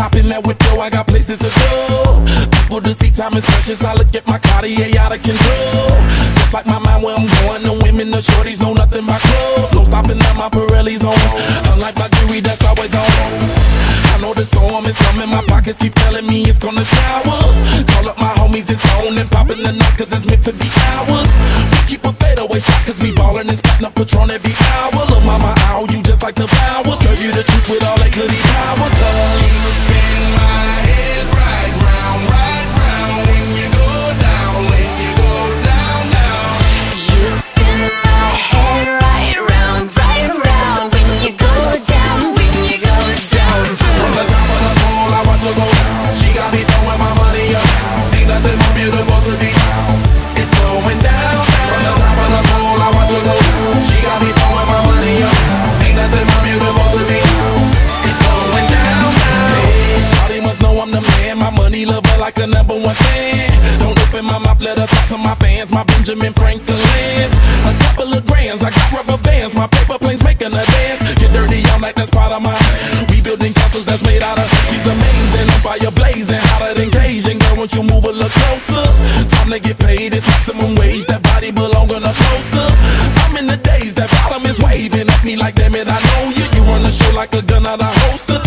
hop in that yo, I got places to go. People to see, time is precious. I look at my Cartier out of control. Just like my mind where I'm going, the women, the shorties know nothing but clothes. No stopping at my Pirelli's on. Unlike my jewelry, that's always on. I know the storm is coming, my pockets keep telling me it's gonna shower. Call up my homies, it's on and popping the night, cause it's meant to be ours. We keep a fadeaway shot, cause we ballin' and spittin' up Patron every hour. Look, mama, ow, you just like the flowers. Serve you the truth with all that goody power. Man. My money lover like a number one fan. Don't open my mouth, let her talk to my fans. My Benjamin Franklin's. A couple of grands, I got rubber bands. My paper planes making a dance. Get dirty, I'm like that's part of my. We building castles that's made out of. She's amazing, on fire blazing, hotter than Cajun. Girl, won't you move a little closer? Time to get paid, it's maximum wage. That body belong on a poster. I'm in the days, that bottom is waving at me like, damn it, I know you. You run the show like a gun out of holster.